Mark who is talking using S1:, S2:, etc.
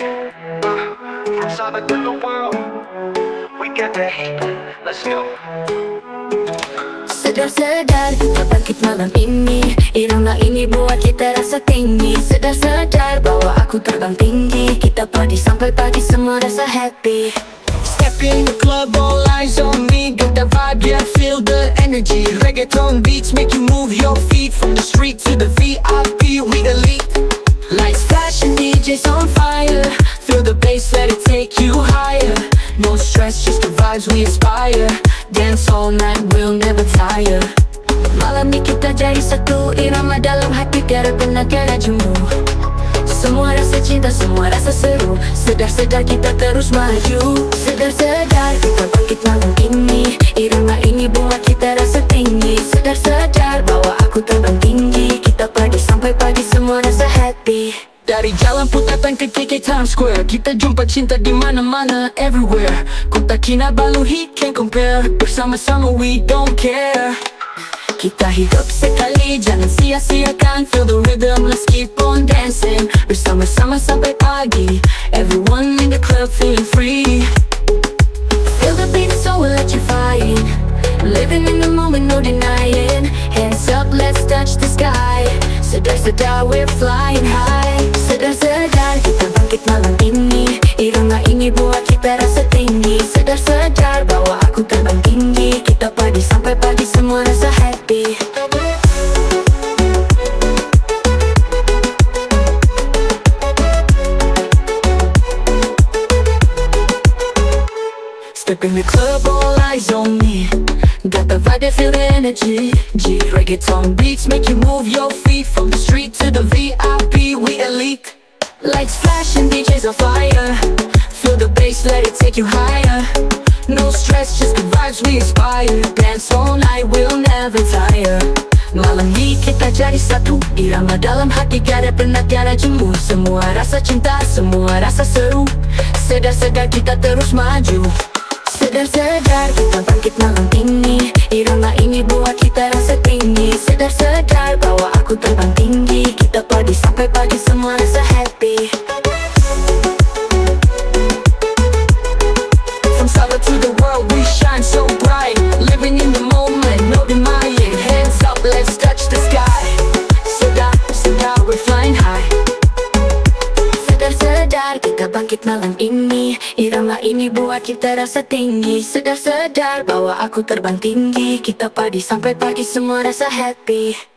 S1: From Sabbath to the world, we get the heat. Let's go.
S2: Sedar-sedar malam ini. Irama ini buat kita rasa tinggi. Sedar-sedar bahwa aku terbang tinggi. Kita party sampai pagi semua rasa happy.
S3: Step in the club, all eyes on me. Got the vibe, yeah, feel the energy Let it take you higher. No stress, just the vibes we aspire. Dance all night, we'll never tire.
S2: Malam ini kita jadi satu Irama dalam hati tiada pernah tiada jemu Semua rasa cinta, semua rasa seru. Sedar-sedar kita terus maju. Sedar-sedar kita bangkit malam ini Irama ini buat kita rasa tinggi. Sedar-sedar
S3: Dari jalan putatan ke KK Times Square. Kita jumpa cinta di mana-mana everywhere. Kota Kinabalu he can't compare. Bersama-sama we don't care.
S2: Kita hidup sekali, jangan sia-siakan Feel the rhythm, let's keep on dancing. Bersama-sama sampai pagi
S3: Everyone in the club feeling free.
S2: Feel the beat so electrifying. Living in the moment, no denying. Hands up, let's touch the sky. Sedar-sedar, we're flying high bangkit malam ini. Irama ini buat kita rasa tinggi. Sedar-sedar, bahwa aku terbang tinggi. Kita pergi sampai pagi, semua rasa happy.
S3: Step in the club, all eyes on me. Got the vibe, they feel the energy. G reggaeton beats make you move your feet From the street to the VIP, we elite Lights flash and DJs on fire. Feel the bass, let it take you higher. No stress, just good vibes we inspire. Dance all night, we'll never tire. Malam ini kita jadi satu. Irama dalam hati gak ada pernah tiada jemu. Semua rasa cinta, semua rasa seru. Sedar-sedar kita terus maju.
S2: Sedar-sedar kita bangkit malam ini. Irama ini buat kita rasa tinggi. Sedar-sedar bahwa aku terbang tinggi Pergi sampai pagi semua rasa happy.
S3: From Sabbath to the world, we shine so bright. Living in the moment, no denying. Hands up, let's touch the sky. Sedar, sedar,
S2: kita bangkit malam ini. Irama ini buat kita rasa tinggi. Sedar-sedar bahwa aku terbang tinggi. Kita pergi sampai pagi semua rasa happy